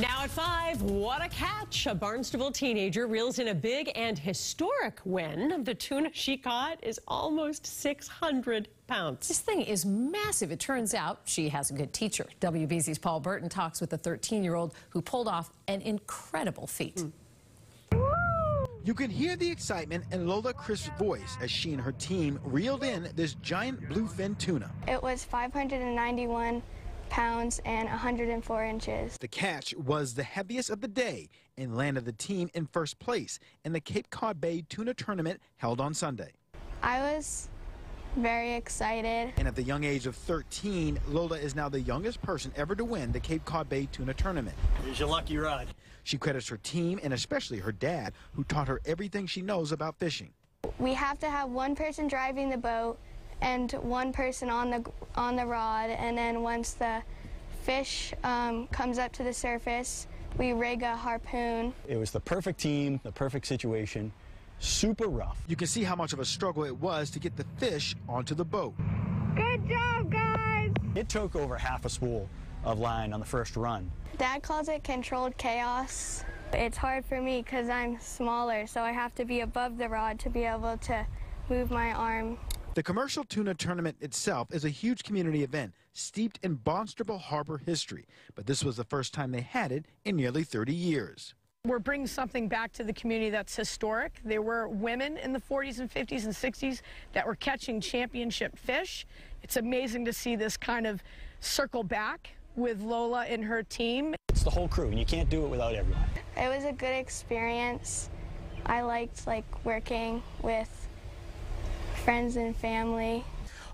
Now at 5, what a catch. A Barnstable teenager reels in a big and historic win. The tuna she caught is almost 600 pounds. This thing is massive. It turns out she has a good teacher. WBZ's Paul Burton talks with the 13-year-old who pulled off an incredible feat. Hmm. You can hear the excitement in Lola Crisp's voice as she and her team reeled in this giant bluefin tuna. It was 591 pounds and 104 inches. The catch was the heaviest of the day and landed the team in first place in the Cape Cod Bay Tuna Tournament held on Sunday. I was very excited. And at the young age of 13, Lola is now the youngest person ever to win the Cape Cod Bay Tuna Tournament. Here's your lucky ride. She credits her team and especially her dad, who taught her everything she knows about fishing. We have to have one person driving the boat and one person on the on the rod, and then once the fish um, comes up to the surface, we rig a harpoon. It was the perfect team, the perfect situation, super rough. You can see how much of a struggle it was to get the fish onto the boat. Good job, guys! It took over half a spool of line on the first run. Dad calls it controlled chaos. It's hard for me because I'm smaller, so I have to be above the rod to be able to move my arm the commercial tuna tournament itself is a huge community event steeped in Barnstable Harbor history, but this was the first time they had it in nearly 30 years. We're bringing something back to the community that's historic. There were women in the 40s and 50s and 60s that were catching championship fish. It's amazing to see this kind of circle back with Lola and her team. It's the whole crew, and you can't do it without everyone. It was a good experience. I liked like working with friends and family.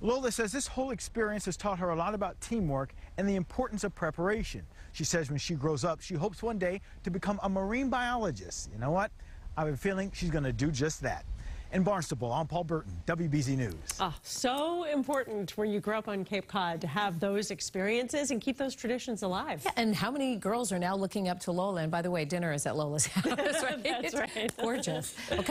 Lola says this whole experience has taught her a lot about teamwork and the importance of preparation. She says when she grows up, she hopes one day to become a marine biologist. You know what? I have a feeling she's going to do just that. In Barnstable, I'm Paul Burton, WBZ News. Oh, so important when you grow up on Cape Cod to have those experiences and keep those traditions alive. Yeah, and how many girls are now looking up to Lola? And by the way, dinner is at Lola's house, right? That's right. Gorgeous. Well,